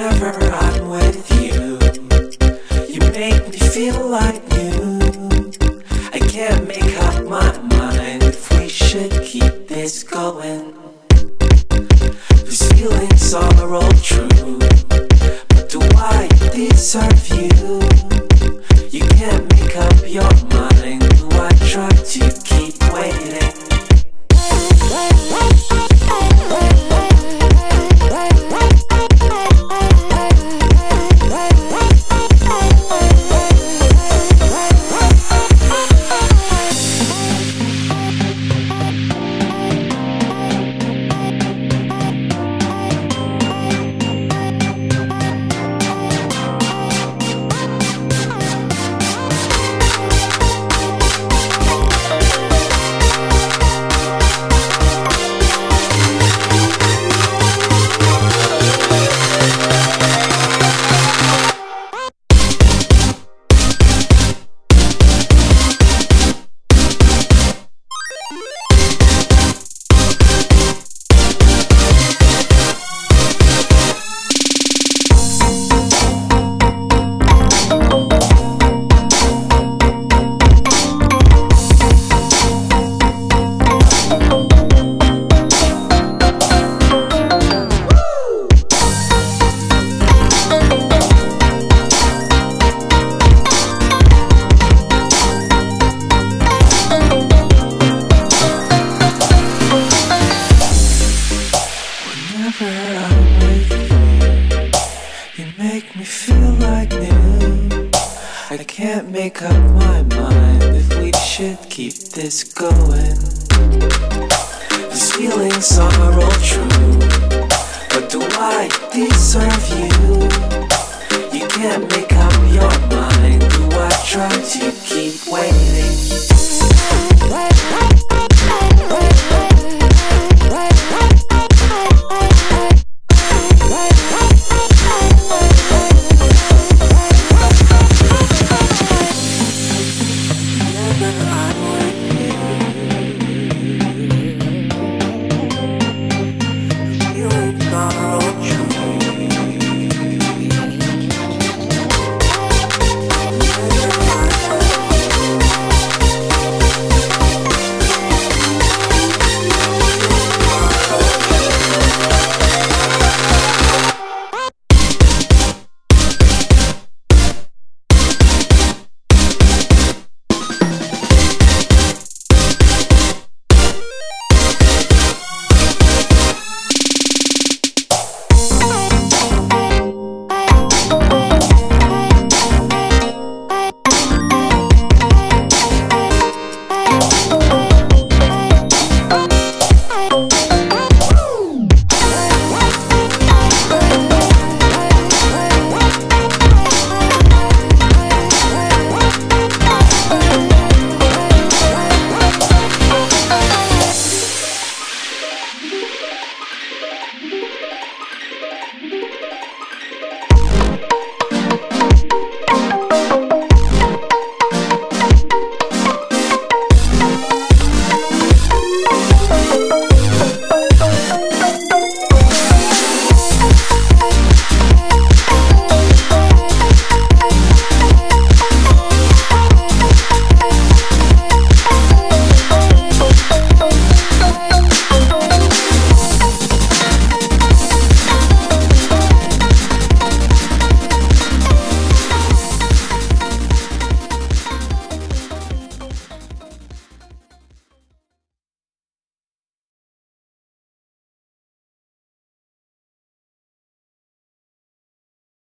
I'm with you, you make me feel like new. I can't make up my mind if we should keep this going. These feelings are all true, but do I deserve you? You can't me feel like new. I can't make up my mind if we should keep this going. These feelings are all true, but do I deserve you? You can't make up your mind. Do I try to keep waiting?